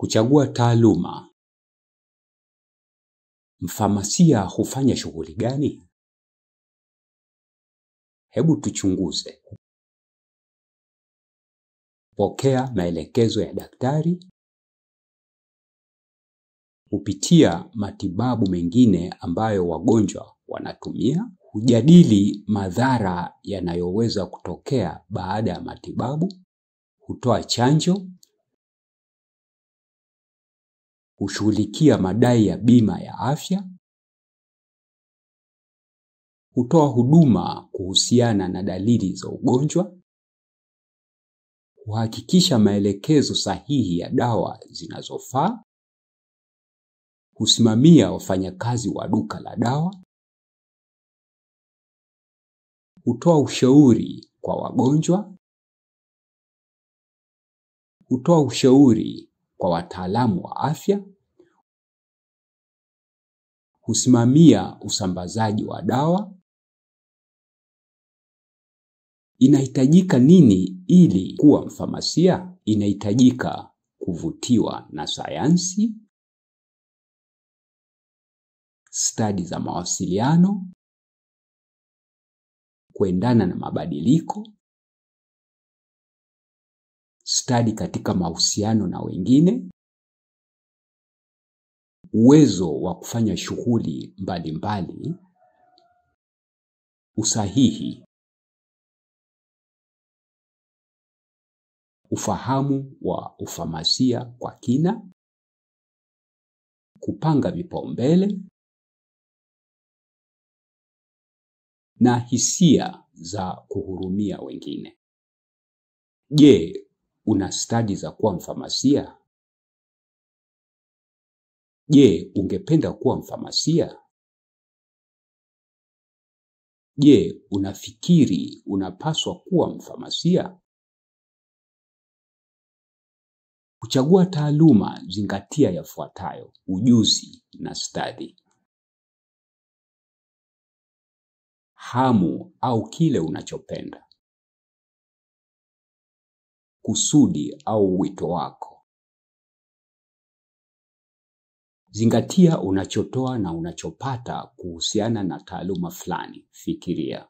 Kuchagua taaluma. Mfamasia hufanya shughuli gani? Hebu tuchunguze. Pokea maelekezo ya daktari, hupitia matibabu mengine ambayo wagonjwa wanatumia, hujadili madhara yanayoweza kutokea baada ya matibabu, hutoa chanjo, hushughulikia madai ya bima ya afya, hutoa huduma kuhusiana na dalili za ugonjwa, huhakikisha maelekezo sahihi ya dawa zinazofaa, husimamia wafanyakazi wa duka la dawa, hutoa ushauri kwa wagonjwa, hutoa ushauri kwa wataalamu wa afya, husimamia usambazaji wa dawa. Inahitajika nini ili kuwa mfamasia? Inahitajika kuvutiwa na sayansi, stadi za mawasiliano, kuendana na mabadiliko, stadi katika mahusiano na wengine, uwezo wa kufanya shughuli mbalimbali, usahihi, ufahamu wa ufamasia kwa kina, kupanga vipaumbele na hisia za kuhurumia wengine. Je, una stadi za kuwa mfamasia? Je, ungependa kuwa mfamasia? Je, unafikiri unapaswa kuwa mfamasia? Kuchagua taaluma, zingatia yafuatayo: ujuzi na stadi, hamu au kile unachopenda, kusudi au wito wako. Zingatia unachotoa na unachopata kuhusiana na taaluma fulani. Fikiria.